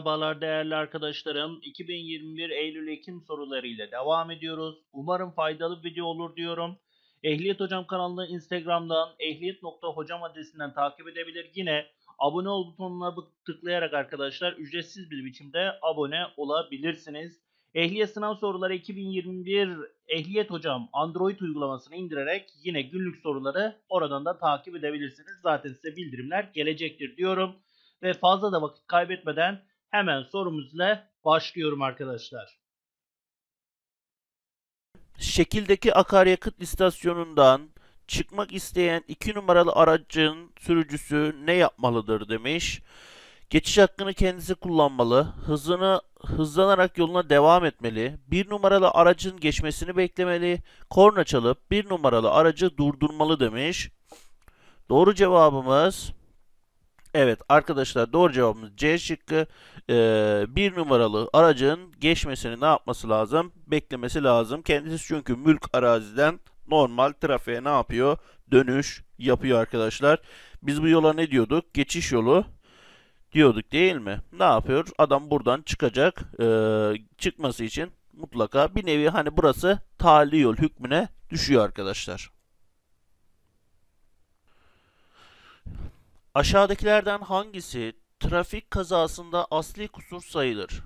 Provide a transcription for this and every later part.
Merhabalar değerli arkadaşlarım. 2021 Eylül-Ekim sorularıyla devam ediyoruz. Umarım faydalı video olur diyorum. Ehliyet Hocam kanalını Instagram'dan ehliyet.hocam adresinden takip edebilir. Yine abone ol butonuna tıklayarak arkadaşlar ücretsiz bir biçimde abone olabilirsiniz. Ehliyet sınav soruları 2021 Ehliyet Hocam Android uygulamasını indirerek yine günlük soruları oradan da takip edebilirsiniz. Zaten size bildirimler gelecektir diyorum. Ve fazla da vakit kaybetmeden hemen sorumuzla başlıyorum arkadaşlar. Şekildeki akaryakıt istasyonundan çıkmak isteyen 2 numaralı aracın sürücüsü ne yapmalıdır demiş. Geçiş hakkını kendisi kullanmalı, hızını hızlanarak yoluna devam etmeli, bir numaralı aracın geçmesini beklemeli, korna çalıp bir numaralı aracı durdurmalı demiş. Doğru cevabımız Evet arkadaşlar doğru cevabımız C şıkkı. Ee, bir numaralı aracın geçmesini ne yapması lazım? Beklemesi lazım. Kendisi çünkü mülk araziden normal trafiğe ne yapıyor? Dönüş yapıyor arkadaşlar. Biz bu yola ne diyorduk? Geçiş yolu diyorduk değil mi? Ne yapıyor? Adam buradan çıkacak. Ee, çıkması için mutlaka bir nevi hani burası tali yol hükmüne düşüyor arkadaşlar. Aşağıdakilerden hangisi trafik kazasında asli kusur sayılır?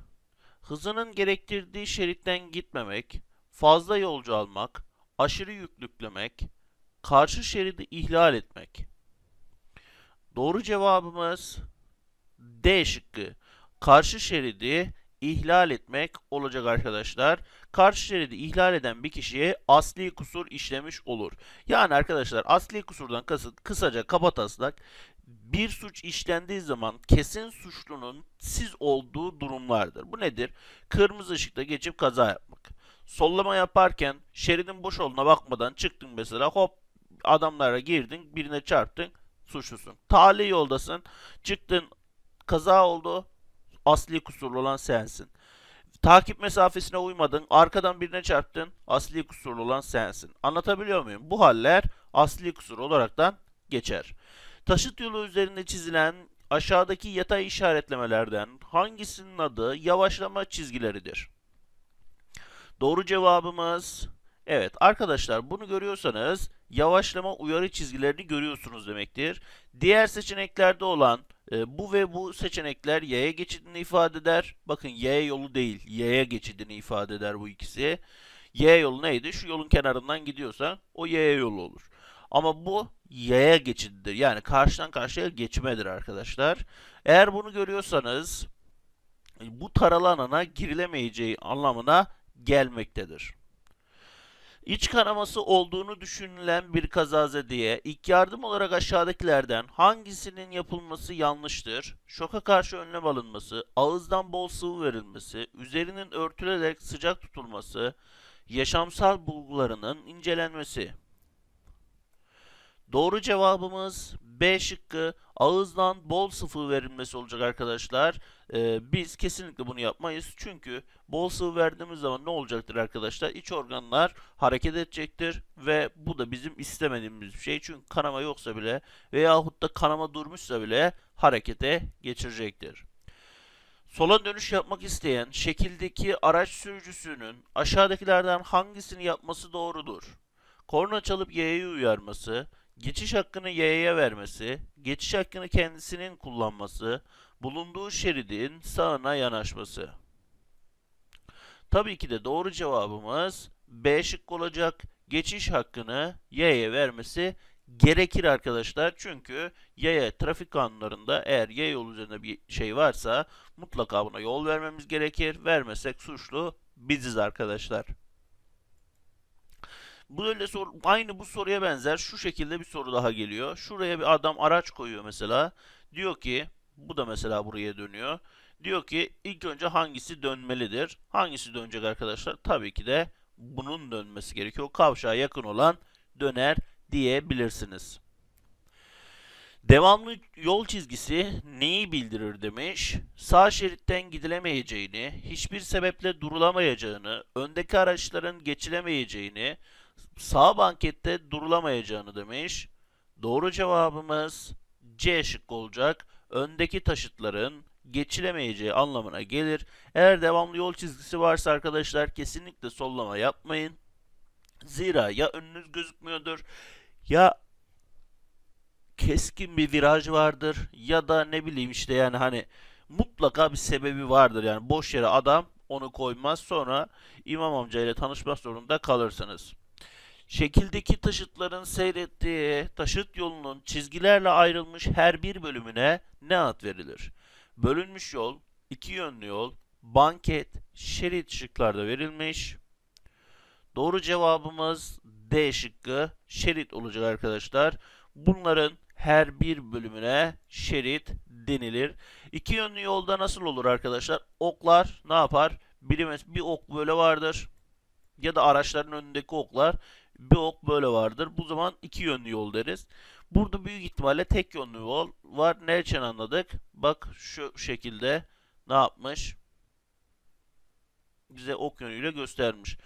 Hızının gerektirdiği şeritten gitmemek, fazla yolcu almak, aşırı yüklüklemek, karşı şeridi ihlal etmek. Doğru cevabımız D şıkkı. Karşı şeridi ihlal etmek olacak arkadaşlar. Karşı şeridi ihlal eden bir kişiye asli kusur işlemiş olur. Yani arkadaşlar asli kusurdan kasıt kısaca kabataslak bir suç işlendiği zaman kesin suçlunun siz olduğu durumlardır. Bu nedir? Kırmızı ışıkta geçip kaza yapmak. Sollama yaparken şeridin boş olduğuna bakmadan çıktın mesela hop adamlara girdin birine çarptın suçlusun. Tali yoldasın çıktın kaza oldu asli kusurlu olan sensin. Takip mesafesine uymadın, arkadan birine çarptın, asli kusurlu olan sensin. Anlatabiliyor muyum? Bu haller asli kusur olaraktan geçer. Taşıt yolu üzerinde çizilen aşağıdaki yatay işaretlemelerden hangisinin adı yavaşlama çizgileridir? Doğru cevabımız evet arkadaşlar bunu görüyorsanız yavaşlama uyarı çizgilerini görüyorsunuz demektir. Diğer seçeneklerde olan e, bu ve bu seçenekler yaya geçidini ifade eder. Bakın y yolu değil yaya geçidini ifade eder bu ikisi. Y yolu neydi? Şu yolun kenarından gidiyorsa o y yolu olur. Ama bu yaya geçididir. Yani karşıdan karşıya geçmedir arkadaşlar. Eğer bunu görüyorsanız bu taralı alana girilemeyeceği anlamına gelmektedir. İç kanaması olduğunu düşünülen bir kazazedeye ilk yardım olarak aşağıdakilerden hangisinin yapılması yanlıştır? Şoka karşı önlem alınması, ağızdan bol sıvı verilmesi, üzerinin örtülerek sıcak tutulması, yaşamsal bulgularının incelenmesi. Doğru cevabımız B şıkkı ağızdan bol sıvı verilmesi olacak arkadaşlar. Ee, biz kesinlikle bunu yapmayız. Çünkü bol sıvı verdiğimiz zaman ne olacaktır arkadaşlar? İç organlar hareket edecektir ve bu da bizim istemediğimiz bir şey. Çünkü kanama yoksa bile veyahut da kanama durmuşsa bile harekete geçirecektir. Sola dönüş yapmak isteyen şekildeki araç sürücüsünün aşağıdakilerden hangisini yapması doğrudur? Korna çalıp yayayı uyarması, geçiş hakkını yayaya vermesi, geçiş hakkını kendisinin kullanması, bulunduğu şeridin sağına yanaşması. Tabii ki de doğru cevabımız B şık olacak. Geçiş hakkını yaya vermesi gerekir arkadaşlar. Çünkü yaya trafik kanunlarında eğer yaya yol üzerinde bir şey varsa mutlaka buna yol vermemiz gerekir. Vermesek suçlu biziz arkadaşlar. Böyle sor, aynı bu soruya benzer şu şekilde bir soru daha geliyor. Şuraya bir adam araç koyuyor mesela. Diyor ki bu da mesela buraya dönüyor. Diyor ki ilk önce hangisi dönmelidir? Hangisi dönecek arkadaşlar? Tabii ki de bunun dönmesi gerekiyor. Kavşağa yakın olan döner diyebilirsiniz. Devamlı yol çizgisi neyi bildirir demiş. Sağ şeritten gidilemeyeceğini, hiçbir sebeple durulamayacağını, öndeki araçların geçilemeyeceğini, sağ bankette durulamayacağını demiş. Doğru cevabımız C şıkkı olacak. Öndeki taşıtların geçilemeyeceği anlamına gelir. Eğer devamlı yol çizgisi varsa arkadaşlar kesinlikle sollama yapmayın. Zira ya önünüz gözükmüyordur ya keskin bir viraj vardır ya da ne bileyim işte yani hani mutlaka bir sebebi vardır yani boş yere adam onu koymaz sonra imam amca ile tanışmak zorunda kalırsınız. Şekildeki taşıtların seyrettiği taşıt yolunun çizgilerle ayrılmış her bir bölümüne ne ad verilir? Bölünmüş yol, iki yönlü yol, banket, şerit şıklarda verilmiş. Doğru cevabımız D şıkkı şerit olacak arkadaşlar. Bunların her bir bölümüne şerit denilir. İki yönlü yolda nasıl olur arkadaşlar? Oklar ne yapar? Bir, bir ok böyle vardır. Ya da araçların önündeki oklar bir ok böyle vardır. Bu zaman iki yönlü yol deriz. Burada büyük ihtimalle tek yönlü yol var. Nereden anladık? Bak şu şekilde ne yapmış? Bize ok yönüyle göstermiş.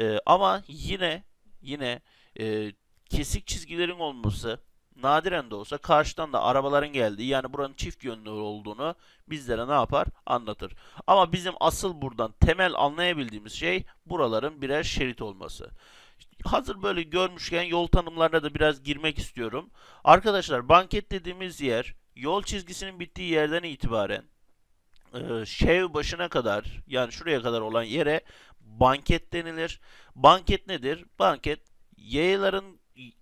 Ee, ama yine yine e, kesik çizgilerin olması nadiren de olsa karşıdan da arabaların geldiği yani buranın çift yönlü olduğunu bizlere ne yapar? Anlatır. Ama bizim asıl buradan temel anlayabildiğimiz şey buraların birer şerit olması. Hazır böyle görmüşken yol tanımlarına da biraz girmek istiyorum. Arkadaşlar banket dediğimiz yer yol çizgisinin bittiği yerden itibaren e, şev başına kadar yani şuraya kadar olan yere banket denilir. Banket nedir? Banket yayaların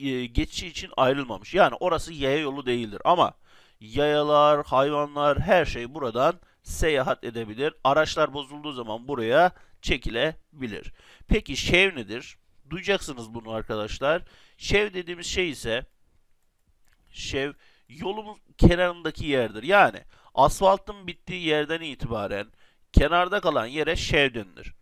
e, geçişi için ayrılmamış. Yani orası yaya yolu değildir ama yayalar, hayvanlar her şey buradan seyahat edebilir. Araçlar bozulduğu zaman buraya çekilebilir. Peki şev nedir? Duyacaksınız bunu arkadaşlar. Şev dediğimiz şey ise şev yolumuz kenarındaki yerdir. Yani asfaltın bittiği yerden itibaren kenarda kalan yere şev denilir.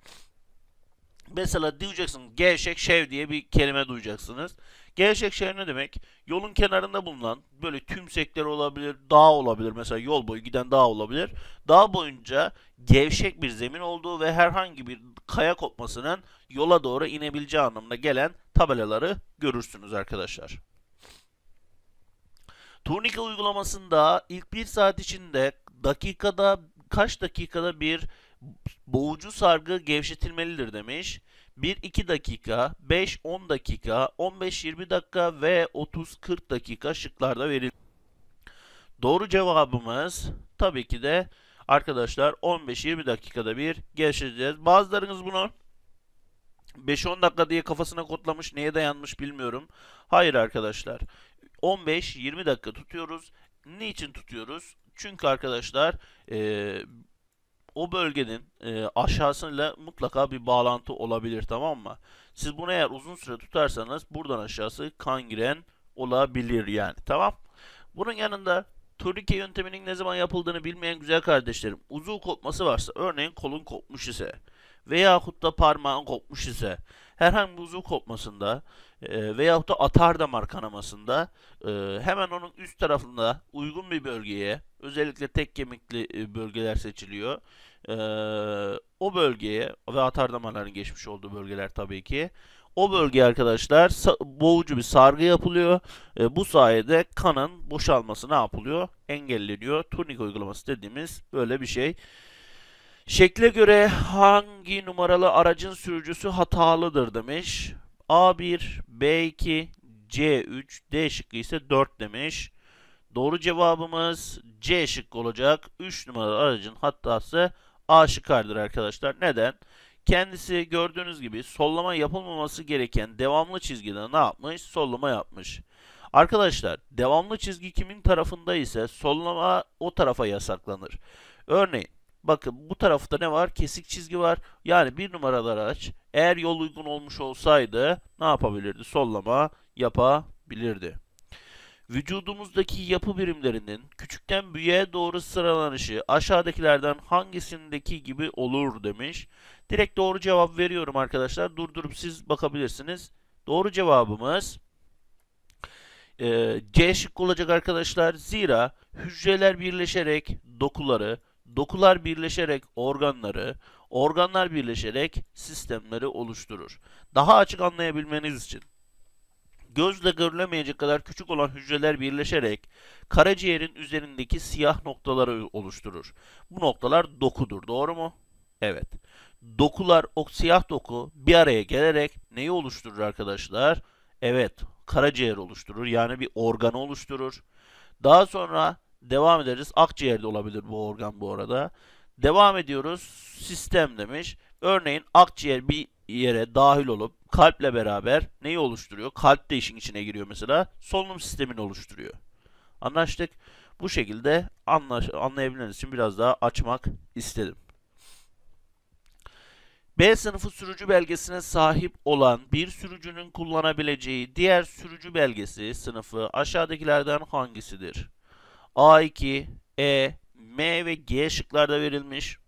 Mesela diyeceksin gevşek şev diye bir kelime duyacaksınız. Gevşek şev ne demek? Yolun kenarında bulunan böyle tümsekler olabilir, dağ olabilir. Mesela yol boyu giden dağ olabilir. Dağ boyunca gevşek bir zemin olduğu ve herhangi bir kaya kopmasının yola doğru inebileceği anlamına gelen tabelaları görürsünüz arkadaşlar. Turnike uygulamasında ilk bir saat içinde dakikada kaç dakikada bir boğucu sargı gevşetilmelidir demiş. 1-2 dakika, 5-10 dakika, 15-20 dakika ve 30-40 dakika şıklarda verildi. Doğru cevabımız tabii ki de arkadaşlar 15-20 dakikada bir gevşeteceğiz. Bazılarınız bunu 5-10 dakika diye kafasına kodlamış. Neye dayanmış bilmiyorum. Hayır arkadaşlar. 15-20 dakika tutuyoruz. Niçin tutuyoruz? Çünkü arkadaşlar e, o bölgenin e, aşağısıyla mutlaka bir bağlantı olabilir tamam mı? Siz bunu eğer uzun süre tutarsanız buradan aşağısı kangren olabilir yani tamam. Bunun yanında turnike yönteminin ne zaman yapıldığını bilmeyen güzel kardeşlerim uzuv kopması varsa örneğin kolun kopmuş ise veyahut da parmağın kopmuş ise herhangi bir uzuv kopmasında e, veyahut da atar damar kanamasında e, hemen onun üst tarafında uygun bir bölgeye özellikle tek kemikli e, bölgeler seçiliyor. O bölgeye ve atar damarların geçmiş olduğu bölgeler tabii ki o bölgeye arkadaşlar boğucu bir sargı yapılıyor. E, bu sayede kanın boşalması ne yapılıyor? Engelleniyor. Turnik uygulaması dediğimiz böyle bir şey. Şekle göre hangi numaralı aracın sürücüsü hatalıdır demiş. A1, B2, C3, D şıkkı ise 4 demiş. Doğru cevabımız C şıkkı olacak. 3 numaralı aracın hatası A şıkkardır arkadaşlar. Neden? Kendisi gördüğünüz gibi sollama yapılmaması gereken devamlı çizgide ne yapmış? Sollama yapmış. Arkadaşlar devamlı çizgi kimin tarafında ise sollama o tarafa yasaklanır. Örneğin bakın bu tarafta ne var? Kesik çizgi var. Yani bir numaralı araç eğer yol uygun olmuş olsaydı ne yapabilirdi? Sollama yapabilirdi. Vücudumuzdaki yapı birimlerinin küçükten büyüğe doğru sıralanışı aşağıdakilerden hangisindeki gibi olur demiş. Direkt doğru cevap veriyorum arkadaşlar. Durdurup siz bakabilirsiniz. Doğru cevabımız e, C şık olacak arkadaşlar. Zira hücreler birleşerek dokuları, dokular birleşerek organları, organlar birleşerek sistemleri oluşturur. Daha açık anlayabilmeniz için gözle görülemeyecek kadar küçük olan hücreler birleşerek karaciğerin üzerindeki siyah noktaları oluşturur. Bu noktalar dokudur. Doğru mu? Evet. Dokular, o siyah doku bir araya gelerek neyi oluşturur arkadaşlar? Evet, karaciğer oluşturur. Yani bir organı oluşturur. Daha sonra devam ederiz. Akciğerde olabilir bu organ bu arada. Devam ediyoruz. Sistem demiş. Örneğin akciğer bir yere dahil olup kalple beraber neyi oluşturuyor? Kalp de işin içine giriyor mesela. Solunum sistemini oluşturuyor. Anlaştık. Bu şekilde anlaş anlayabilmeniz için biraz daha açmak istedim. B sınıfı sürücü belgesine sahip olan bir sürücünün kullanabileceği diğer sürücü belgesi sınıfı aşağıdakilerden hangisidir? A2, E, M ve G şıklarda verilmiş.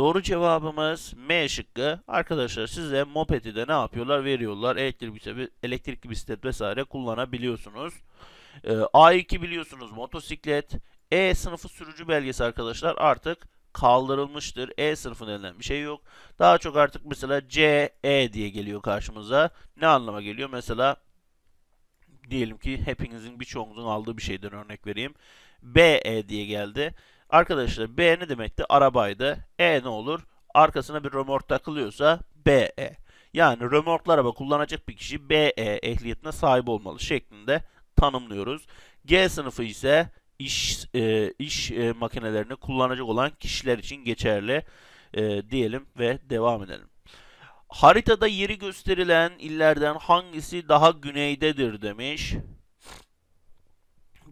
Doğru cevabımız M şıkkı. Arkadaşlar size mopedi de ne yapıyorlar? Veriyorlar. Elektrikli, elektrikli bisiklet vesaire kullanabiliyorsunuz. Ee, A2 biliyorsunuz motosiklet. E sınıfı sürücü belgesi arkadaşlar artık kaldırılmıştır. E sınıfı denilen bir şey yok. Daha çok artık mesela C, E diye geliyor karşımıza. Ne anlama geliyor? Mesela diyelim ki hepinizin birçoğunuzun aldığı bir şeyden örnek vereyim. BE diye geldi. Arkadaşlar B ne demekti? Arabaydı. E ne olur? Arkasına bir römork takılıyorsa BE. Yani römorklu araba kullanacak bir kişi BE ehliyetine sahip olmalı şeklinde tanımlıyoruz. G sınıfı ise iş e, iş e, makinelerini kullanacak olan kişiler için geçerli e, diyelim ve devam edelim. Haritada yeri gösterilen illerden hangisi daha güneydedir demiş.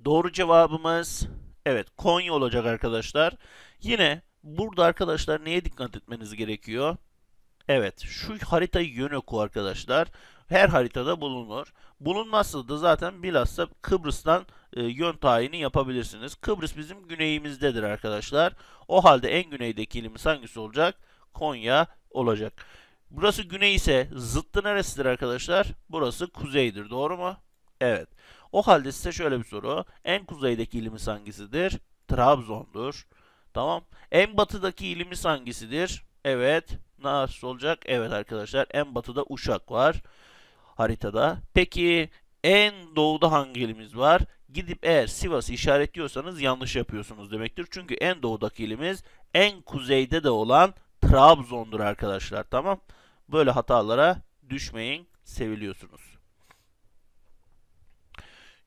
Doğru cevabımız evet Konya olacak arkadaşlar. Yine burada arkadaşlar neye dikkat etmeniz gerekiyor? Evet şu harita yön oku arkadaşlar. Her haritada bulunur. Bulunmazsa da zaten bilhassa Kıbrıs'tan e, yön tayini yapabilirsiniz. Kıbrıs bizim güneyimizdedir arkadaşlar. O halde en güneydeki ilimiz hangisi olacak? Konya olacak. Burası güney ise zıttı neresidir arkadaşlar? Burası kuzeydir. Doğru mu? Evet. O halde size şöyle bir soru. En kuzeydeki ilimiz hangisidir? Trabzon'dur. Tamam. En batıdaki ilimiz hangisidir? Evet. Nasıl olacak? Evet arkadaşlar. En batıda Uşak var. Haritada. Peki en doğuda hangi ilimiz var? Gidip eğer Sivas'ı işaretliyorsanız yanlış yapıyorsunuz demektir. Çünkü en doğudaki ilimiz en kuzeyde de olan Trabzon'dur arkadaşlar. Tamam. Böyle hatalara düşmeyin. Seviliyorsunuz.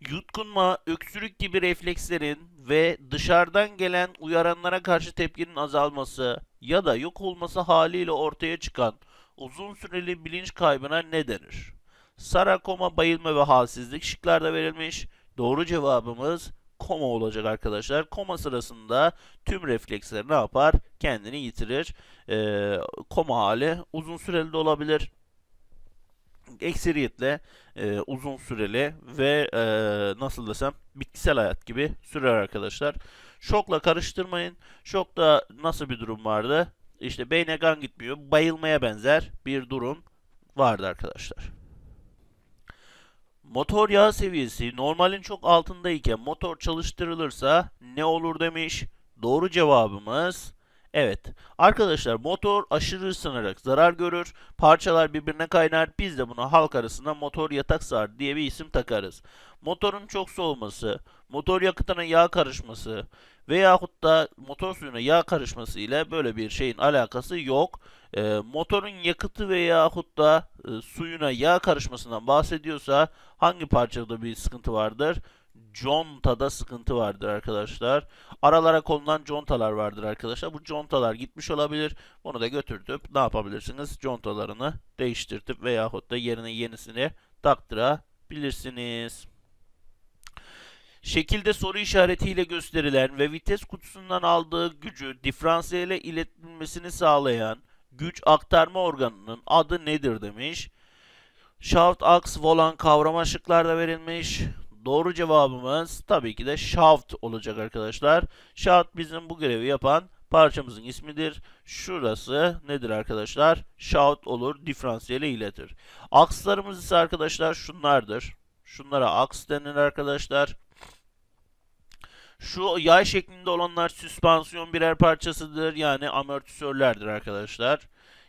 Yutkunma, öksürük gibi reflekslerin ve dışarıdan gelen uyaranlara karşı tepkinin azalması ya da yok olması haliyle ortaya çıkan uzun süreli bilinç kaybına ne denir? Sarakoma, bayılma ve halsizlik şıklarda verilmiş. Doğru cevabımız koma olacak arkadaşlar. Koma sırasında tüm refleksler ne yapar? Kendini yitirir. Ee, koma hali uzun süreli de olabilir. Ekseriyetle e, uzun süreli ve e, nasıl desem bitkisel hayat gibi sürer arkadaşlar. Şokla karıştırmayın. Şokta nasıl bir durum vardı? İşte beyne kan gitmiyor. Bayılmaya benzer bir durum vardı arkadaşlar. Motor yağ seviyesi normalin çok altındayken motor çalıştırılırsa ne olur demiş. Doğru cevabımız evet. Arkadaşlar motor aşırı ısınarak zarar görür. Parçalar birbirine kaynar. Biz de buna halk arasında motor yatak sar diye bir isim takarız. Motorun çok soğuması, motor yakıtına yağ karışması veyahut da motor suyuna yağ karışması ile böyle bir şeyin alakası yok. E, motorun yakıtı veyahut da e, suyuna yağ karışmasından bahsediyorsa hangi parçada bir sıkıntı vardır? Contada sıkıntı vardır arkadaşlar. Aralara konulan contalar vardır arkadaşlar. Bu contalar gitmiş olabilir. Bunu da götürtüp ne yapabilirsiniz? Contalarını değiştirtip veyahut da yerine yenisini taktırabilirsiniz. Şekilde soru işaretiyle gösterilen ve vites kutusundan aldığı gücü diferansiyele iletilmesini sağlayan güç aktarma organının adı nedir demiş. Shaft, aks, volan kavrama şıklarda verilmiş. Doğru cevabımız tabii ki de shaft olacak arkadaşlar. Shaft bizim bu görevi yapan parçamızın ismidir. Şurası nedir arkadaşlar? Shaft olur, diferansiyele iletir. Akslarımız ise arkadaşlar şunlardır. Şunlara aks denir arkadaşlar. Şu yay şeklinde olanlar süspansiyon birer parçasıdır. Yani amortisörlerdir arkadaşlar.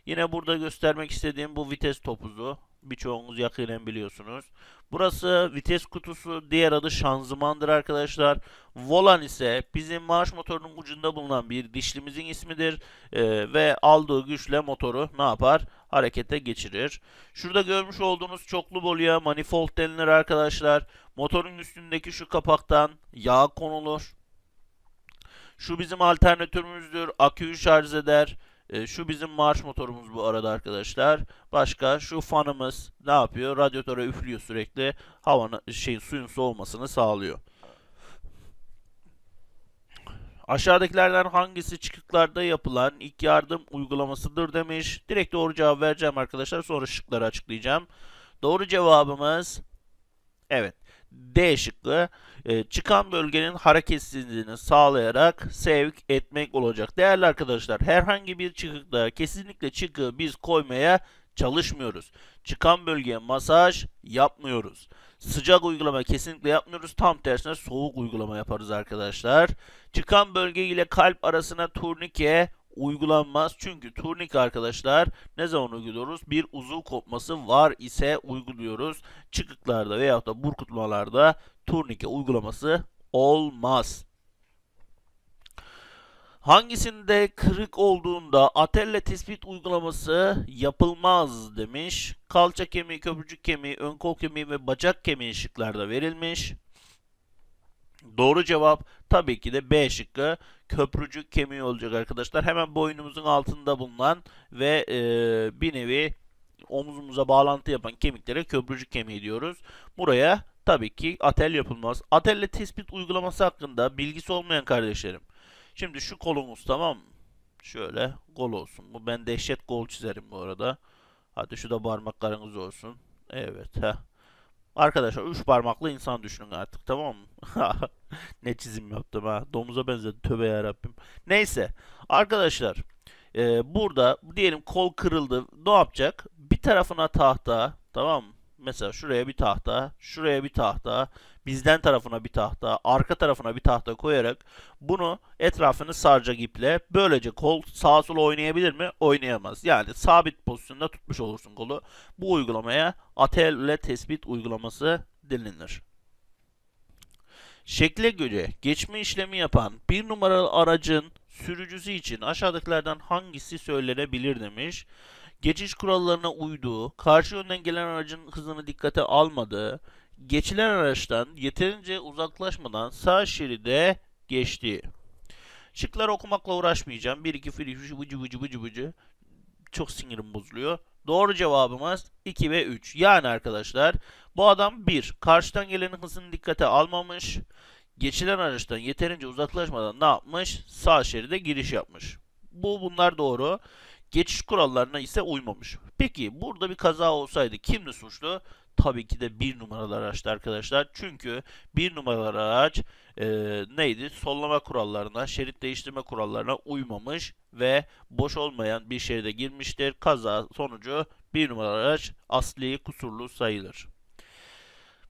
Yine burada göstermek istediğim bu vites topuzu. Birçoğunuz yakinen biliyorsunuz. Burası vites kutusu, diğer adı şanzımandır arkadaşlar. Volan ise bizim marş motorunun ucunda bulunan bir dişlimizin ismidir. Ee, ve aldığı güçle motoru ne yapar? Harekete geçirir. Şurada görmüş olduğunuz çoklu boluya manifold denilir arkadaşlar. Motorun üstündeki şu kapaktan yağ konulur. Şu bizim alternatörümüzdür. Aküyü şarj eder. E, şu bizim marş motorumuz bu arada arkadaşlar. Başka şu fanımız ne yapıyor? Radyatöre üflüyor sürekli. Havanın şey suyun soğumasını sağlıyor. Aşağıdakilerden hangisi çıkıklarda yapılan ilk yardım uygulamasıdır demiş. Direkt doğru cevap vereceğim arkadaşlar. Sonra şıkları açıklayacağım. Doğru cevabımız evet. D şıkkı e, çıkan bölgenin hareketsizliğini sağlayarak sevk etmek olacak. Değerli arkadaşlar herhangi bir çıkıkta kesinlikle çıkığı biz koymaya çalışmıyoruz. Çıkan bölgeye masaj yapmıyoruz. Sıcak uygulama kesinlikle yapmıyoruz. Tam tersine soğuk uygulama yaparız arkadaşlar. Çıkan bölge ile kalp arasına turnike uygulanmaz. Çünkü turnike arkadaşlar ne zaman uyguluyoruz? Bir uzuv kopması var ise uyguluyoruz. Çıkıklarda veyahut da burkutmalarda turnike uygulaması olmaz. Hangisinde kırık olduğunda atelle tespit uygulaması yapılmaz demiş. Kalça kemiği, köprücük kemiği, ön kol kemiği ve bacak kemiği şıklarda verilmiş. Doğru cevap tabii ki de B şıkkı köprücük kemiği olacak arkadaşlar. Hemen boynumuzun altında bulunan ve e, bir nevi omuzumuza bağlantı yapan kemiklere köprücük kemiği diyoruz. Buraya tabii ki atel yapılmaz. Atelle tespit uygulaması hakkında bilgisi olmayan kardeşlerim. Şimdi şu kolumuz tamam mı? Şöyle gol olsun. Bu ben dehşet gol çizerim bu arada. Hadi şu da parmaklarınız olsun. Evet. Heh. Arkadaşlar üç parmaklı insan düşünün artık tamam mı? ne çizim yaptım ha. Domuza benzedi tövbe yarabbim. Neyse arkadaşlar e, burada diyelim kol kırıldı. Ne yapacak? Bir tarafına tahta tamam mı? Mesela şuraya bir tahta, şuraya bir tahta, bizden tarafına bir tahta, arka tarafına bir tahta koyarak bunu etrafını saracak iple böylece kol sağa sola oynayabilir mi? Oynayamaz. Yani sabit pozisyonda tutmuş olursun kolu. Bu uygulamaya atelle tespit uygulaması denilir. Şekle göre geçme işlemi yapan bir numaralı aracın sürücüsü için aşağıdakilerden hangisi söylenebilir demiş geçiş kurallarına uyduğu, karşı yönden gelen aracın hızını dikkate almadığı, geçilen araçtan yeterince uzaklaşmadan sağ şeride geçtiği. Şıkları okumakla uğraşmayacağım. 1 2 fili vıcı vıcı vıcı vıcı. Çok sinirim bozuluyor. Doğru cevabımız 2 ve 3. Yani arkadaşlar bu adam 1. Karşıdan gelenin hızını dikkate almamış. Geçilen araçtan yeterince uzaklaşmadan ne yapmış? Sağ şeride giriş yapmış. Bu bunlar doğru geçiş kurallarına ise uymamış. Peki burada bir kaza olsaydı kimdi suçlu? Tabii ki de bir numaralı araçtı arkadaşlar. Çünkü bir numaralı araç e, neydi? Sollama kurallarına, şerit değiştirme kurallarına uymamış ve boş olmayan bir şeride girmiştir. Kaza sonucu bir numaralı araç asli kusurlu sayılır.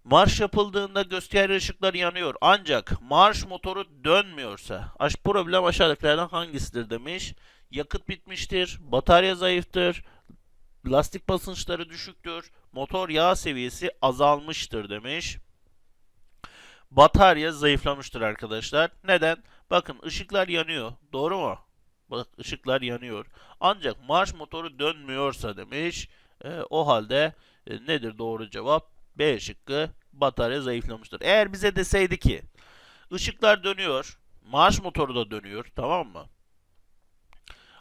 Marş yapıldığında gösterge ışıkları yanıyor. Ancak marş motoru dönmüyorsa problem aşağıdakilerden hangisidir demiş yakıt bitmiştir, batarya zayıftır, lastik basınçları düşüktür, motor yağ seviyesi azalmıştır demiş. Batarya zayıflamıştır arkadaşlar. Neden? Bakın ışıklar yanıyor. Doğru mu? Bak ışıklar yanıyor. Ancak marş motoru dönmüyorsa demiş. E, o halde e, nedir doğru cevap? B şıkkı batarya zayıflamıştır. Eğer bize deseydi ki ışıklar dönüyor, marş motoru da dönüyor tamam mı?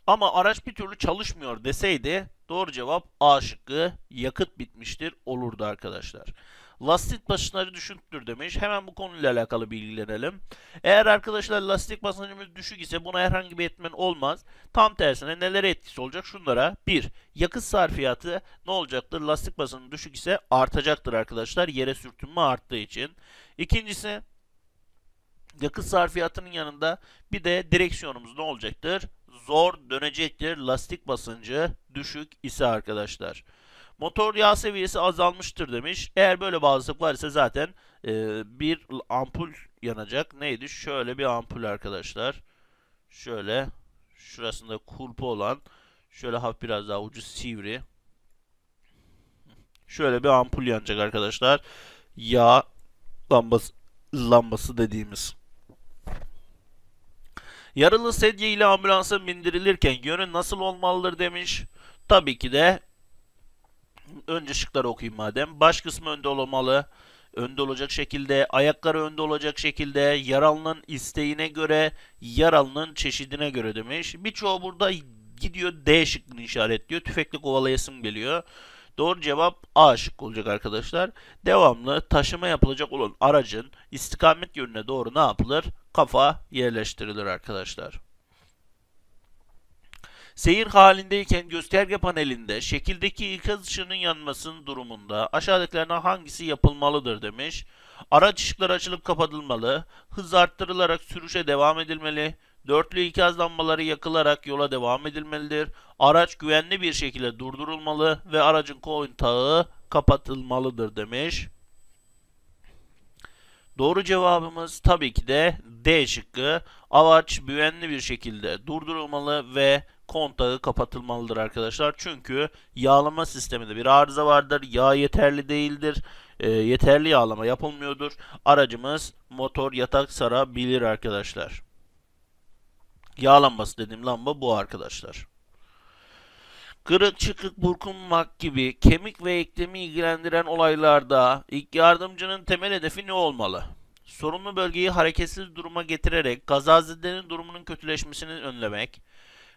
Ama araç bir türlü çalışmıyor deseydi doğru cevap A şıkkı yakıt bitmiştir olurdu arkadaşlar. Lastik basınçları düşüktür demiş. Hemen bu konuyla alakalı bilgilenelim. Eğer arkadaşlar lastik basıncımız düşük ise buna herhangi bir etmen olmaz. Tam tersine nelere etkisi olacak? Şunlara. 1. Yakıt sarfiyatı ne olacaktır? Lastik basıncı düşük ise artacaktır arkadaşlar. Yere sürtünme arttığı için. İkincisi yakıt sarfiyatının yanında bir de direksiyonumuz ne olacaktır? Zor dönecektir lastik basıncı düşük ise arkadaşlar. Motor yağ seviyesi azalmıştır demiş. Eğer böyle bağlılık var ise zaten e, bir ampul yanacak. Neydi? Şöyle bir ampul arkadaşlar. Şöyle şurasında kulpu olan şöyle hafif biraz daha ucu sivri. şöyle bir ampul yanacak arkadaşlar. Yağ lambası, lambası dediğimiz. Yaralı sedye ile ambulansa bindirilirken yönü nasıl olmalıdır demiş. Tabii ki de önce şıkları okuyayım madem. Baş kısmı önde olmalı. Önde olacak şekilde, ayakları önde olacak şekilde, yaralının isteğine göre, yaralının çeşidine göre demiş. Birçoğu burada gidiyor D şıkkını işaretliyor. Tüfekle kovalayasım geliyor. Doğru cevap A şık olacak arkadaşlar. Devamlı taşıma yapılacak olan aracın istikamet yönüne doğru ne yapılır? Kafa yerleştirilir arkadaşlar. Seyir halindeyken gösterge panelinde şekildeki ikaz ışığının yanmasının durumunda aşağıdakilerden hangisi yapılmalıdır demiş. Araç ışıkları açılıp kapatılmalı, hız arttırılarak sürüşe devam edilmeli, dörtlü ikaz lambaları yakılarak yola devam edilmelidir. Araç güvenli bir şekilde durdurulmalı ve aracın kontağı kapatılmalıdır demiş. Doğru cevabımız tabii ki de D şıkkı. Araç güvenli bir şekilde durdurulmalı ve kontağı kapatılmalıdır arkadaşlar. Çünkü yağlama sisteminde bir arıza vardır. Yağ yeterli değildir. E, yeterli yağlama yapılmıyordur. Aracımız motor yatak sarabilir arkadaşlar. Yağ lambası dediğim lamba bu arkadaşlar. Kırık çıkık burkunmak gibi kemik ve eklemi ilgilendiren olaylarda ilk yardımcının temel hedefi ne olmalı? Sorunlu bölgeyi hareketsiz duruma getirerek kazazedenin durumunun kötüleşmesini önlemek,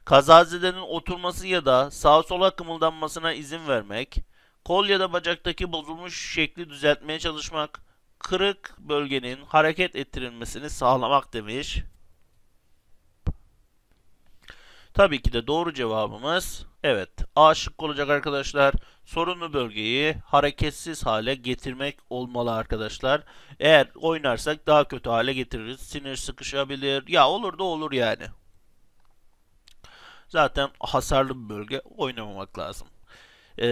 kazazedenin oturması ya da sağa sola kımıldanmasına izin vermek, kol ya da bacaktaki bozulmuş şekli düzeltmeye çalışmak, kırık bölgenin hareket ettirilmesini sağlamak demiş. Tabii ki de doğru cevabımız evet A şık olacak arkadaşlar. Sorunlu bölgeyi hareketsiz hale getirmek olmalı arkadaşlar. Eğer oynarsak daha kötü hale getiririz. Sinir sıkışabilir. Ya olur da olur yani. Zaten hasarlı bir bölge oynamamak lazım e,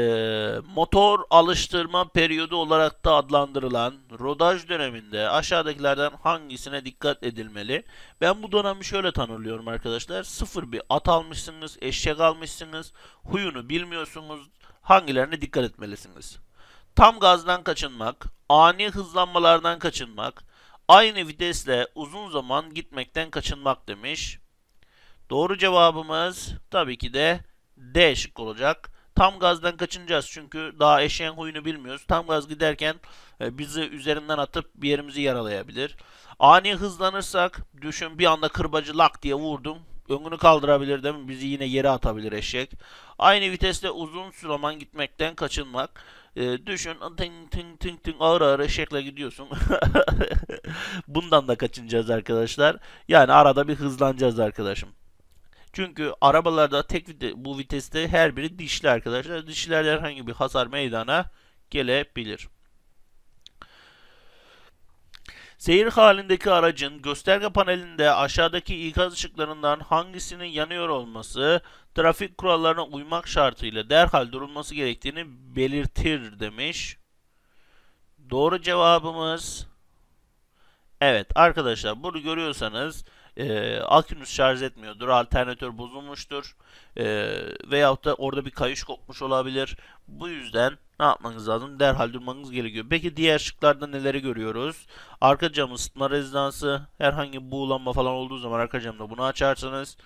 motor alıştırma periyodu olarak da adlandırılan rodaj döneminde aşağıdakilerden hangisine dikkat edilmeli? Ben bu dönemi şöyle tanımlıyorum arkadaşlar. Sıfır bir at almışsınız, eşek almışsınız, huyunu bilmiyorsunuz, hangilerine dikkat etmelisiniz? Tam gazdan kaçınmak, ani hızlanmalardan kaçınmak, aynı vitesle uzun zaman gitmekten kaçınmak demiş. Doğru cevabımız tabii ki de D şık olacak. Tam gazdan kaçınacağız çünkü daha eşeğin huyunu bilmiyoruz. Tam gaz giderken e, bizi üzerinden atıp bir yerimizi yaralayabilir. Ani hızlanırsak düşün bir anda kırbacı lak diye vurdum. Öngünü kaldırabilir değil mi? Bizi yine yere atabilir eşek. Aynı viteste uzun zaman gitmekten kaçınmak. E, düşün tın tın tın tın ağır ağır eşekle gidiyorsun. Bundan da kaçınacağız arkadaşlar. Yani arada bir hızlanacağız arkadaşım. Çünkü arabalarda tek vite bu viteste her biri dişli arkadaşlar. Dişliler herhangi bir hasar meydana gelebilir. Seyir halindeki aracın gösterge panelinde aşağıdaki ikaz ışıklarından hangisinin yanıyor olması trafik kurallarına uymak şartıyla derhal durulması gerektiğini belirtir demiş. Doğru cevabımız evet arkadaşlar bunu görüyorsanız e, akünüz şarj etmiyordur, alternatör bozulmuştur e, veyahut da orada bir kayış kopmuş olabilir. Bu yüzden ne yapmanız lazım? Derhal durmanız gerekiyor. Peki diğer şıklarda neleri görüyoruz? Arka cam ısıtma rezidansı, herhangi bir buğulanma falan olduğu zaman arka camda bunu açarsınız.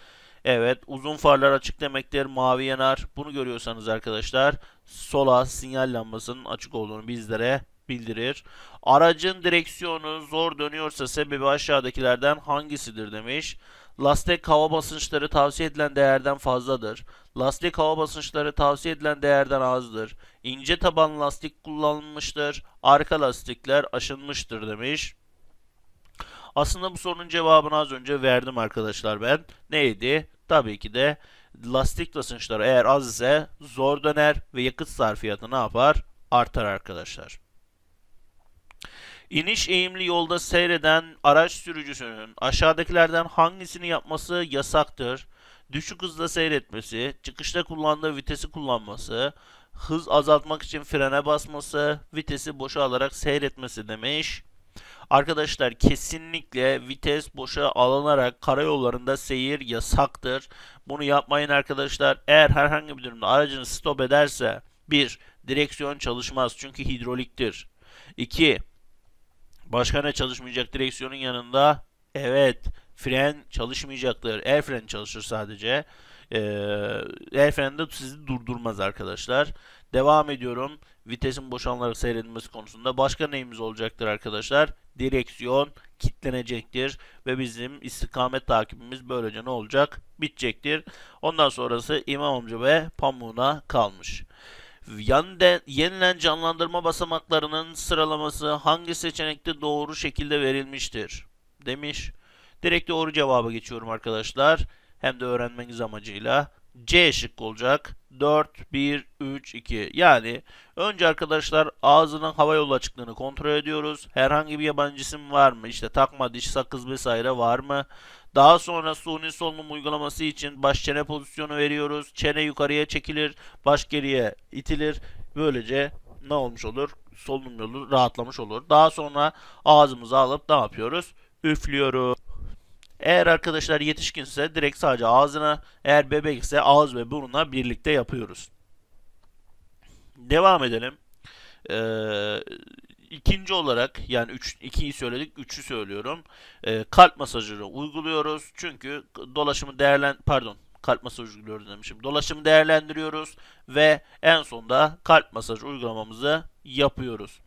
Evet uzun farlar açık demektir. Mavi yanar. Bunu görüyorsanız arkadaşlar sola sinyal lambasının açık olduğunu bizlere bildirir. Aracın direksiyonu zor dönüyorsa sebebi aşağıdakilerden hangisidir demiş. Lastik hava basınçları tavsiye edilen değerden fazladır. Lastik hava basınçları tavsiye edilen değerden azdır. İnce taban lastik kullanılmıştır. Arka lastikler aşınmıştır demiş. Aslında bu sorunun cevabını az önce verdim arkadaşlar ben. Neydi? Tabii ki de lastik basınçları eğer az ise zor döner ve yakıt sarfiyatı ne yapar? Artar arkadaşlar. İniş eğimli yolda seyreden araç sürücüsünün aşağıdakilerden hangisini yapması yasaktır? Düşük hızda seyretmesi, çıkışta kullandığı vitesi kullanması, hız azaltmak için frene basması, vitesi boşa alarak seyretmesi demiş. Arkadaşlar kesinlikle vites boşa alınarak karayollarında seyir yasaktır. Bunu yapmayın arkadaşlar. Eğer herhangi bir durumda aracınız stop ederse 1. Direksiyon çalışmaz çünkü hidroliktir. 2. Başka ne çalışmayacak direksiyonun yanında? Evet, fren çalışmayacaktır. El freni çalışır sadece. Ee, el freni de sizi durdurmaz arkadaşlar. Devam ediyorum. Vitesin boşalanarak seyredilmesi konusunda. Başka neyimiz olacaktır arkadaşlar? Direksiyon kitlenecektir ve bizim istikamet takibimiz böylece ne olacak? Bitecektir. Ondan sonrası İmam amca ve pamuğuna kalmış. Yeniden, yenilen canlandırma basamaklarının sıralaması hangi seçenekte doğru şekilde verilmiştir? Demiş. Direkt doğru cevaba geçiyorum arkadaşlar. Hem de öğrenmeniz amacıyla. C şık olacak. 4, 1, 3, 2. Yani önce arkadaşlar ağzının hava yolu açıklığını kontrol ediyoruz. Herhangi bir yabancı isim var mı? İşte takma, diş, sakız vesaire var mı? Daha sonra suni solunum uygulaması için baş çene pozisyonu veriyoruz. Çene yukarıya çekilir, baş geriye itilir. Böylece ne olmuş olur? Solunum yolu rahatlamış olur. Daha sonra ağzımızı alıp ne yapıyoruz? Üflüyoruz. Eğer arkadaşlar yetişkinse direkt sadece ağzına, eğer bebekse ağız ve burnuna birlikte yapıyoruz. Devam edelim. Ee, ikinci olarak yani 3 2'yi söyledik, 3'ü söylüyorum. Ee, kalp masajını uyguluyoruz. Çünkü dolaşımı değerlen pardon, kalp masajı uyguluyoruz demişim. Dolaşımı değerlendiriyoruz ve en sonda kalp masajı uygulamamızı yapıyoruz.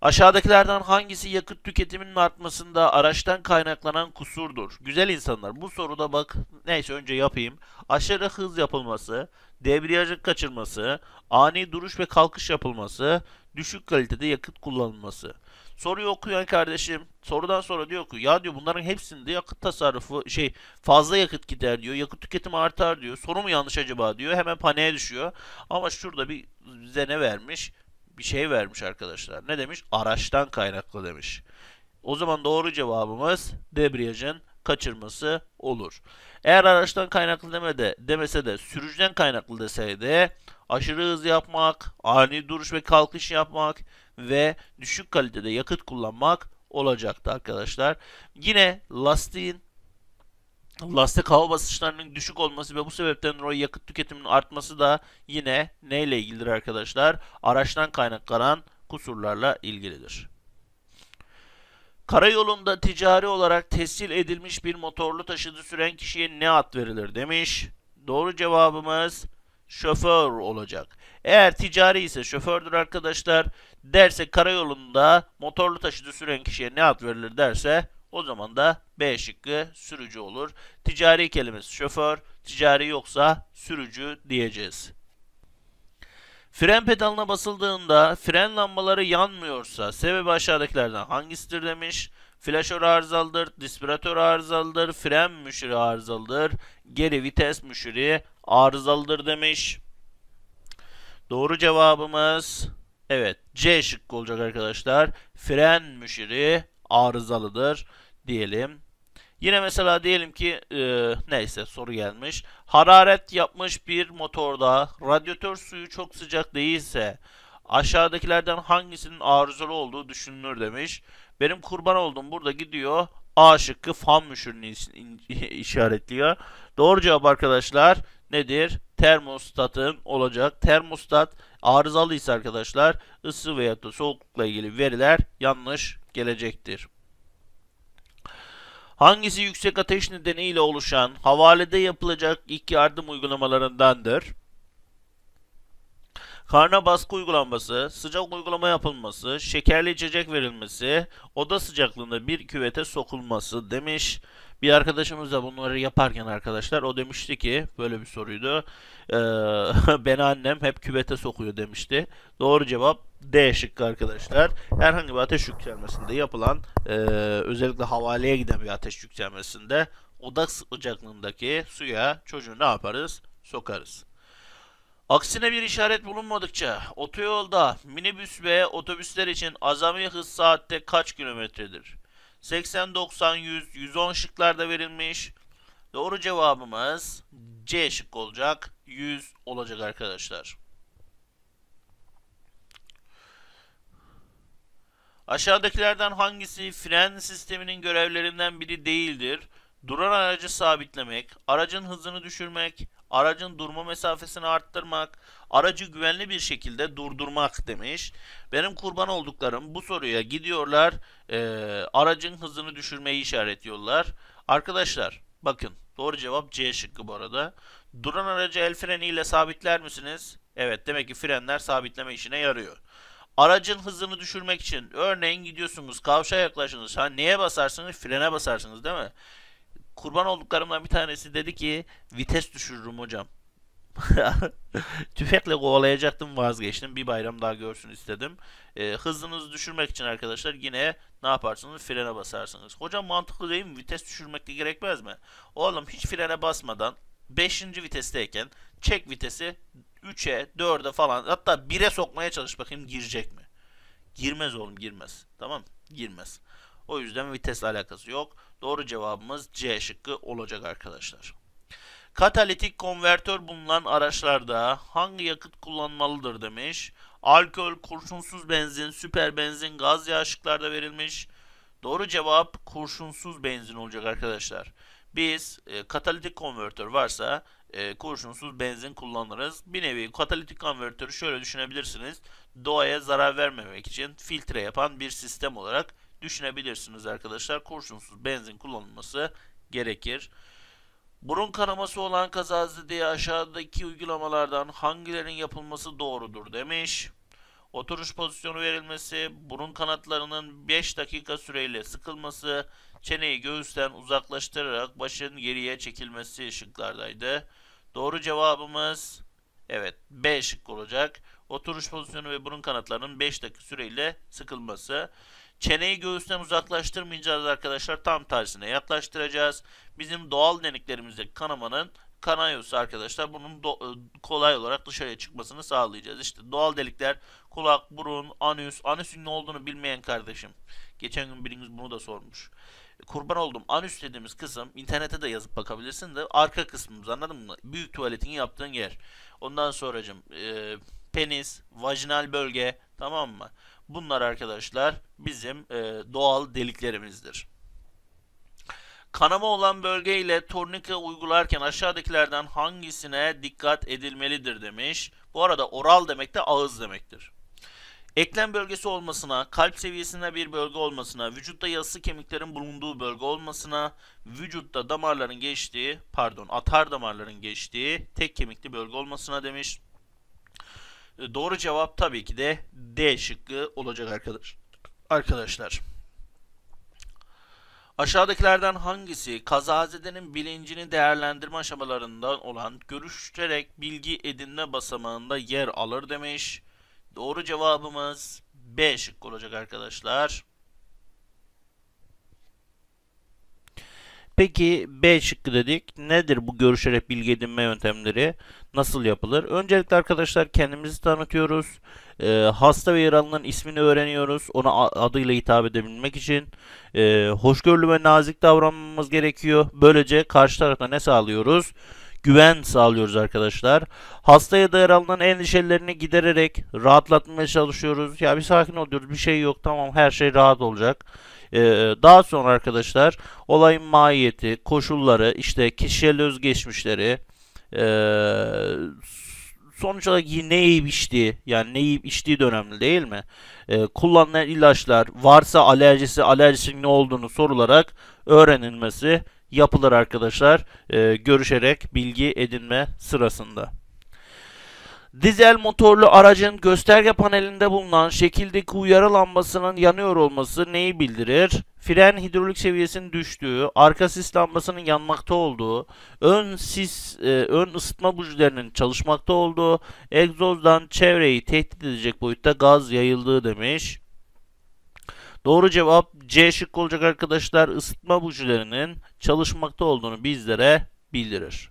Aşağıdakilerden hangisi yakıt tüketiminin artmasında araçtan kaynaklanan kusurdur? Güzel insanlar bu soruda bak neyse önce yapayım. Aşırı hız yapılması, debriyajın kaçırması, ani duruş ve kalkış yapılması, düşük kalitede yakıt kullanılması. Soruyu okuyan kardeşim sorudan sonra diyor ki ya diyor bunların hepsinde yakıt tasarrufu şey fazla yakıt gider diyor. Yakıt tüketimi artar diyor. Soru mu yanlış acaba diyor. Hemen paniğe düşüyor. Ama şurada bir bize ne vermiş? bir şey vermiş arkadaşlar. Ne demiş? Araçtan kaynaklı demiş. O zaman doğru cevabımız debriyajın kaçırması olur. Eğer araçtan kaynaklı demede, demese de sürücüden kaynaklı deseydi aşırı hız yapmak, ani duruş ve kalkış yapmak ve düşük kalitede yakıt kullanmak olacaktı arkadaşlar. Yine lastiğin lastik hava basınçlarının düşük olması ve bu sebepten dolayı yakıt tüketiminin artması da yine neyle ilgilidir arkadaşlar? Araçtan kaynaklanan kusurlarla ilgilidir. Karayolunda ticari olarak tescil edilmiş bir motorlu taşıtı süren kişiye ne ad verilir demiş. Doğru cevabımız şoför olacak. Eğer ticari ise şofördür arkadaşlar. Derse karayolunda motorlu taşıtı süren kişiye ne ad verilir derse o zaman da B şıkkı sürücü olur. Ticari kelimesi şoför, ticari yoksa sürücü diyeceğiz. Fren pedalına basıldığında fren lambaları yanmıyorsa sebebi aşağıdakilerden hangisidir demiş. Flaşör arızalıdır, dispiratör arızalıdır, fren müşürü arızalıdır, geri vites müşürü arızalıdır demiş. Doğru cevabımız evet C şıkkı olacak arkadaşlar. Fren müşürü arızalıdır diyelim. Yine mesela diyelim ki e, neyse soru gelmiş. Hararet yapmış bir motorda radyatör suyu çok sıcak değilse aşağıdakilerden hangisinin arızalı olduğu düşünülür demiş. Benim kurban oldum burada gidiyor. A şıkkı fan müşürünü işaretliyor. Doğru cevap arkadaşlar nedir? Termostatın olacak. Termostat arızalıysa arkadaşlar ısı veya da soğuklukla ilgili veriler yanlış gelecektir. Hangisi yüksek ateş nedeniyle oluşan havalede yapılacak ilk yardım uygulamalarındandır? Karna baskı uygulanması, sıcak uygulama yapılması, şekerli içecek verilmesi, oda sıcaklığında bir küvete sokulması demiş. Bir arkadaşımız da bunları yaparken arkadaşlar o demişti ki böyle bir soruydu. Ee, ben annem hep küvete sokuyor demişti. Doğru cevap D şıkkı arkadaşlar. Herhangi bir ateş yükselmesinde yapılan e, özellikle havaleye giden bir ateş yükselmesinde oda sıcaklığındaki suya çocuğu ne yaparız? Sokarız. Aksine bir işaret bulunmadıkça otoyolda minibüs ve otobüsler için azami hız saatte kaç kilometredir? 80, 90, 100, 110 şıklarda verilmiş. Doğru cevabımız C şık olacak. 100 olacak arkadaşlar. Aşağıdakilerden hangisi fren sisteminin görevlerinden biri değildir? Duran aracı sabitlemek, aracın hızını düşürmek, aracın durma mesafesini arttırmak, aracı güvenli bir şekilde durdurmak demiş. Benim kurban olduklarım bu soruya gidiyorlar, e, aracın hızını düşürmeyi işaretliyorlar. Arkadaşlar bakın doğru cevap C şıkkı bu arada. Duran aracı el freniyle sabitler misiniz? Evet demek ki frenler sabitleme işine yarıyor. Aracın hızını düşürmek için örneğin gidiyorsunuz kavşağa yaklaşınız. Ha neye basarsınız? Frene basarsınız değil mi? Kurban olduklarımdan bir tanesi dedi ki vites düşürürüm hocam. Tüfekle kovalayacaktım vazgeçtim. Bir bayram daha görsün istedim. E, hızınızı düşürmek için arkadaşlar yine ne yaparsınız? Frene basarsınız. Hocam mantıklı değil mi? Vites düşürmek de gerekmez mi? Oğlum hiç frene basmadan 5. vitesteyken çek vitesi 3'e 4'e falan hatta 1'e sokmaya çalış bakayım girecek mi? Girmez oğlum girmez. Tamam girmez. O yüzden vitesle alakası yok. Doğru cevabımız C şıkkı olacak arkadaşlar. Katalitik konvertör bulunan araçlarda hangi yakıt kullanmalıdır demiş. Alkol, kurşunsuz benzin, süper benzin, gaz yağı verilmiş. Doğru cevap kurşunsuz benzin olacak arkadaşlar. Biz e, katalitik konvertör varsa e, kurşunsuz benzin kullanırız. Bir nevi katalitik konvertörü şöyle düşünebilirsiniz. Doğaya zarar vermemek için filtre yapan bir sistem olarak düşünebilirsiniz arkadaşlar. Kurşunsuz benzin kullanılması gerekir. Burun kanaması olan kazazede aşağıdaki uygulamalardan hangilerinin yapılması doğrudur demiş. Oturuş pozisyonu verilmesi, burun kanatlarının 5 dakika süreyle sıkılması, çeneyi göğüsten uzaklaştırarak başın geriye çekilmesi şıklardaydı. Doğru cevabımız evet B şık olacak. Oturuş pozisyonu ve burun kanatlarının 5 dakika süreyle sıkılması. Çeneyi göğüsten uzaklaştırmayacağız arkadaşlar. Tam tersine yaklaştıracağız. Bizim doğal deniklerimizdeki kanamanın kanıyorsa arkadaşlar bunun e, kolay olarak dışarıya çıkmasını sağlayacağız. İşte doğal delikler kulak, burun, anüs. Anüsün ne olduğunu bilmeyen kardeşim. Geçen gün biriniz bunu da sormuş. Kurban oldum. Anüs dediğimiz kısım internete de yazıp bakabilirsin de arka kısmımız anladın mı? Büyük tuvaletin yaptığın yer. Ondan sonracım e, penis, vajinal bölge tamam mı? Bunlar arkadaşlar bizim e, doğal deliklerimizdir. Kanama olan bölge ile tornika uygularken aşağıdakilerden hangisine dikkat edilmelidir demiş. Bu arada oral demek de ağız demektir. Eklem bölgesi olmasına, kalp seviyesinde bir bölge olmasına, vücutta yassı kemiklerin bulunduğu bölge olmasına, vücutta damarların geçtiği, pardon atar damarların geçtiği tek kemikli bölge olmasına demiş. E, doğru cevap tabii ki de D şıkkı olacak arkadaş. Arkadaşlar. Aşağıdakilerden hangisi kazazedenin bilincini değerlendirme aşamalarından olan görüşerek bilgi edinme basamağında yer alır demiş. Doğru cevabımız B şık olacak arkadaşlar. Peki B şıkkı dedik. Nedir bu görüşerek bilgi edinme yöntemleri? Nasıl yapılır? Öncelikle arkadaşlar kendimizi tanıtıyoruz. Ee, hasta ve yaralının ismini öğreniyoruz. Ona adıyla hitap edebilmek için. Ee, hoşgörülü ve nazik davranmamız gerekiyor. Böylece karşı tarafta ne sağlıyoruz? Güven sağlıyoruz arkadaşlar. Hastaya da yaralanan endişelerini gidererek rahatlatmaya çalışıyoruz. Ya bir sakin ol diyoruz. Bir şey yok tamam her şey rahat olacak. Ee, daha sonra arkadaşlar olayın mahiyeti, koşulları, işte kişisel özgeçmişleri, ee, sonuç olarak ne yiyip içtiği yani ne yiyip içtiği de önemli değil mi? Ee, kullanılan ilaçlar varsa alerjisi alerjisinin ne olduğunu sorularak öğrenilmesi yapılır arkadaşlar e, görüşerek bilgi edinme sırasında. Dizel motorlu aracın gösterge panelinde bulunan şekildeki uyarı lambasının yanıyor olması neyi bildirir? Fren hidrolik seviyesinin düştüğü, arka sis lambasının yanmakta olduğu, ön sis, e, ön ısıtma bujilerinin çalışmakta olduğu, egzozdan çevreyi tehdit edecek boyutta gaz yayıldığı demiş. Doğru cevap C şık olacak arkadaşlar. Isıtma bujilerinin çalışmakta olduğunu bizlere bildirir.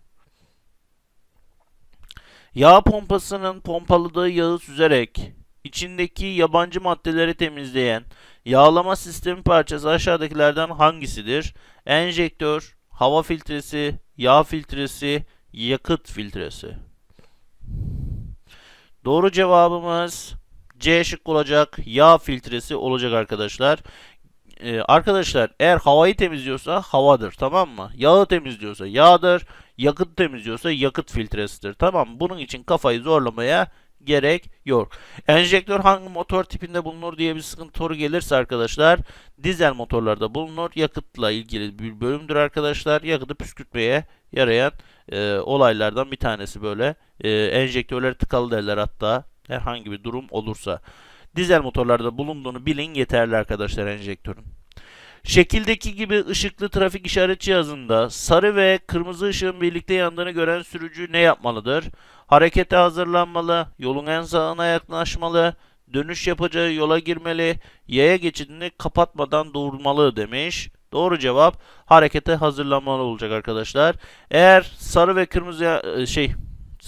Yağ pompasının pompaladığı yağı süzerek içindeki yabancı maddeleri temizleyen yağlama sistemi parçası aşağıdakilerden hangisidir? Enjektör, hava filtresi, yağ filtresi, yakıt filtresi. Doğru cevabımız C şık olacak. Yağ filtresi olacak arkadaşlar. e, arkadaşlar eğer havayı temizliyorsa havadır tamam mı? Yağı temizliyorsa yağdır. Yakıt temizliyorsa yakıt filtresidir tamam mı? Bunun için kafayı zorlamaya gerek yok. Enjektör hangi motor tipinde bulunur diye bir sıkıntı soru gelirse arkadaşlar dizel motorlarda bulunur. Yakıtla ilgili bir bölümdür arkadaşlar. Yakıtı püskürtmeye yarayan e, olaylardan bir tanesi böyle. E, enjektörler tıkalı derler hatta herhangi bir durum olursa. Dizel motorlarda bulunduğunu bilin yeterli arkadaşlar enjektörün. Şekildeki gibi ışıklı trafik işaret cihazında sarı ve kırmızı ışığın birlikte yandığını gören sürücü ne yapmalıdır? Harekete hazırlanmalı, yolun en sağına yaklaşmalı, dönüş yapacağı yola girmeli, yaya geçidini kapatmadan durmalı demiş. Doğru cevap harekete hazırlanmalı olacak arkadaşlar. Eğer sarı ve kırmızı e, şey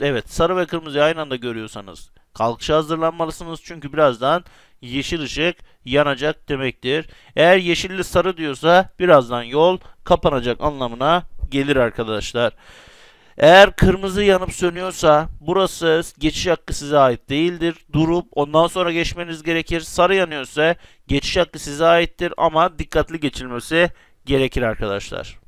evet sarı ve kırmızı aynı anda görüyorsanız kalkışa hazırlanmalısınız çünkü birazdan yeşil ışık yanacak demektir. Eğer yeşilli sarı diyorsa birazdan yol kapanacak anlamına gelir arkadaşlar. Eğer kırmızı yanıp sönüyorsa burası geçiş hakkı size ait değildir. Durup ondan sonra geçmeniz gerekir. Sarı yanıyorsa geçiş hakkı size aittir ama dikkatli geçilmesi gerekir arkadaşlar.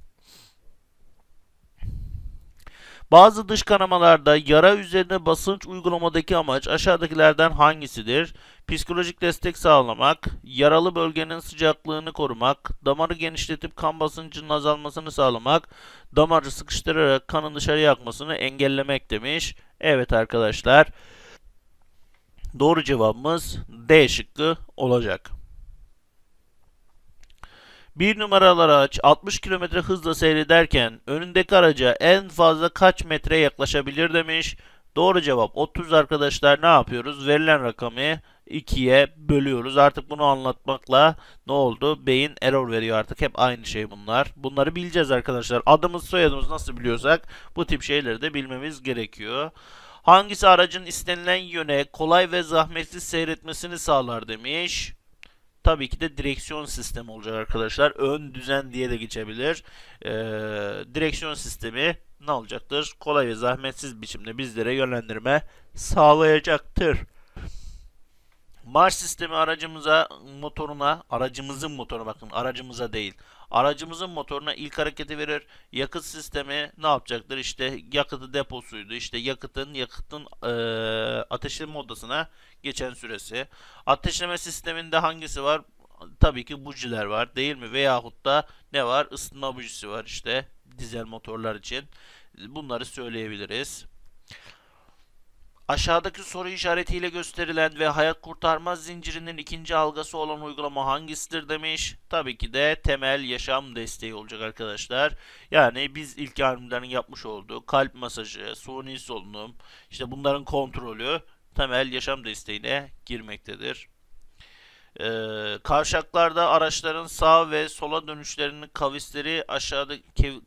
Bazı dış kanamalarda yara üzerine basınç uygulamadaki amaç aşağıdakilerden hangisidir? Psikolojik destek sağlamak, yaralı bölgenin sıcaklığını korumak, damarı genişletip kan basıncının azalmasını sağlamak, damarı sıkıştırarak kanın dışarıya akmasını engellemek demiş. Evet arkadaşlar. Doğru cevabımız D şıkkı olacak. Bir numaralı araç 60 km hızla seyrederken önündeki araca en fazla kaç metre yaklaşabilir demiş. Doğru cevap 30 arkadaşlar ne yapıyoruz? Verilen rakamı 2'ye bölüyoruz. Artık bunu anlatmakla ne oldu? Beyin error veriyor artık. Hep aynı şey bunlar. Bunları bileceğiz arkadaşlar. Adımız soyadımız nasıl biliyorsak bu tip şeyleri de bilmemiz gerekiyor. Hangisi aracın istenilen yöne kolay ve zahmetsiz seyretmesini sağlar demiş. Tabii ki de direksiyon sistemi olacak arkadaşlar. Ön düzen diye de geçebilir. Ee, direksiyon sistemi ne olacaktır? Kolay ve zahmetsiz biçimde bizlere yönlendirme sağlayacaktır. Marş sistemi aracımıza motoruna, aracımızın motoruna bakın aracımıza değil. Aracımızın motoruna ilk hareketi verir. Yakıt sistemi ne yapacaktır? İşte yakıtı deposuydu. İşte yakıtın yakıtın e, ateşleme odasına geçen süresi. Ateşleme sisteminde hangisi var? Tabii ki bujiler var değil mi? Veyahut da ne var? Isıtma bujisi var işte dizel motorlar için. Bunları söyleyebiliriz. Aşağıdaki soru işaretiyle gösterilen ve hayat kurtarma zincirinin ikinci algası olan uygulama hangisidir demiş. Tabii ki de temel yaşam desteği olacak arkadaşlar. Yani biz ilk yardımcıların yapmış olduğu kalp masajı, suni solunum, işte bunların kontrolü temel yaşam desteğine girmektedir. Ee, kavşaklarda araçların sağ ve sola dönüşlerinin kavisleri aşağıda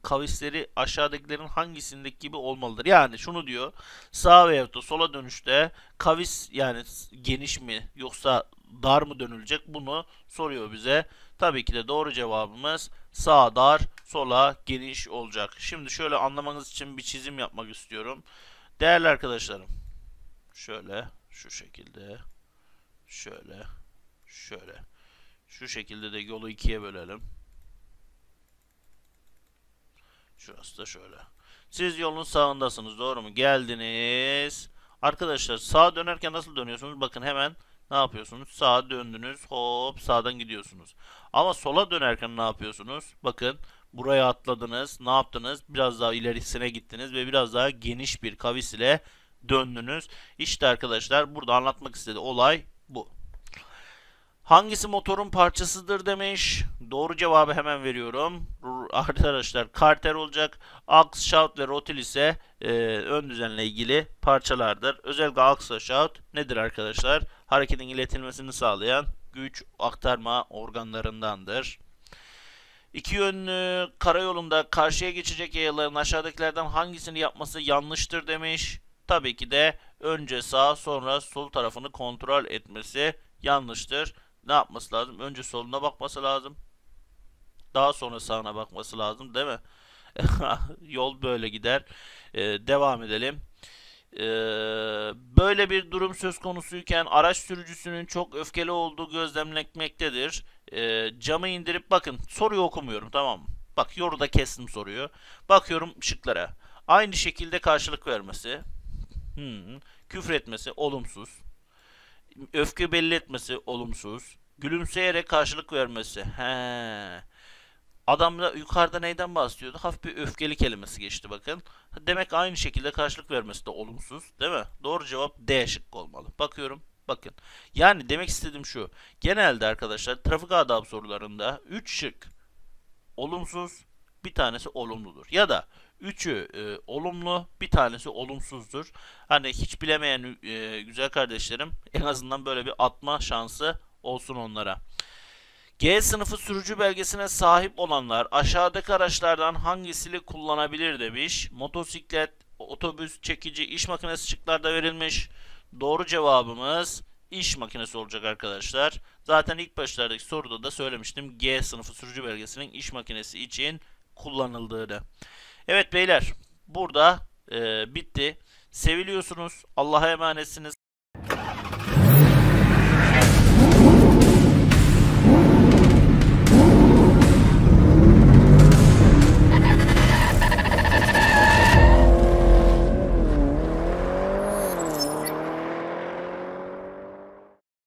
kavisleri aşağıdakilerin hangisindeki gibi olmalıdır. Yani şunu diyor. Sağ veya da sola dönüşte kavis yani geniş mi yoksa dar mı dönülecek bunu soruyor bize. Tabii ki de doğru cevabımız sağ dar, sola geniş olacak. Şimdi şöyle anlamanız için bir çizim yapmak istiyorum. Değerli arkadaşlarım. Şöyle şu şekilde şöyle Şöyle. Şu şekilde de yolu ikiye bölelim. Şurası da şöyle. Siz yolun sağındasınız doğru mu? Geldiniz. Arkadaşlar sağa dönerken nasıl dönüyorsunuz? Bakın hemen ne yapıyorsunuz? Sağa döndünüz. Hop sağdan gidiyorsunuz. Ama sola dönerken ne yapıyorsunuz? Bakın buraya atladınız. Ne yaptınız? Biraz daha ilerisine gittiniz ve biraz daha geniş bir kavis ile döndünüz. İşte arkadaşlar burada anlatmak istediği olay bu. Hangisi motorun parçasıdır demiş. Doğru cevabı hemen veriyorum. Arkadaşlar karter olacak. Aks, shaft ve rotil ise e, ön düzenle ilgili parçalardır. Özellikle aks ve shaft nedir arkadaşlar? Hareketin iletilmesini sağlayan güç aktarma organlarındandır. İki yönlü karayolunda karşıya geçecek yayaların aşağıdakilerden hangisini yapması yanlıştır demiş. Tabii ki de önce sağ sonra sol tarafını kontrol etmesi yanlıştır ne yapması lazım? Önce soluna bakması lazım. Daha sonra sağına bakması lazım değil mi? Yol böyle gider. Ee, devam edelim. Ee, böyle bir durum söz konusuyken araç sürücüsünün çok öfkeli olduğu gözlemlenmektedir. Ee, camı indirip bakın soruyu okumuyorum tamam mı? Bak yoruda kestim soruyu. Bakıyorum şıklara. Aynı şekilde karşılık vermesi. Hmm. Küfür etmesi olumsuz. Öfke belli etmesi olumsuz. Gülümseyerek karşılık vermesi. He. Adam da yukarıda neyden bahsediyordu? Hafif bir öfkeli kelimesi geçti bakın. Demek aynı şekilde karşılık vermesi de olumsuz, değil mi? Doğru cevap D şıkkı olmalı. Bakıyorum. Bakın. Yani demek istediğim şu. Genelde arkadaşlar trafik adabı sorularında 3 şık olumsuz, bir tanesi olumludur. Ya da üçü e, olumlu, bir tanesi olumsuzdur. Hani hiç bilemeyen e, güzel kardeşlerim en azından böyle bir atma şansı olsun onlara. G sınıfı sürücü belgesine sahip olanlar aşağıdaki araçlardan hangisini kullanabilir demiş. Motosiklet, otobüs, çekici, iş makinesi şıklarda verilmiş. Doğru cevabımız iş makinesi olacak arkadaşlar. Zaten ilk başlardaki soruda da söylemiştim. G sınıfı sürücü belgesinin iş makinesi için kullanıldığını. Evet beyler burada e, bitti. Seviliyorsunuz. Allah'a emanetsiniz.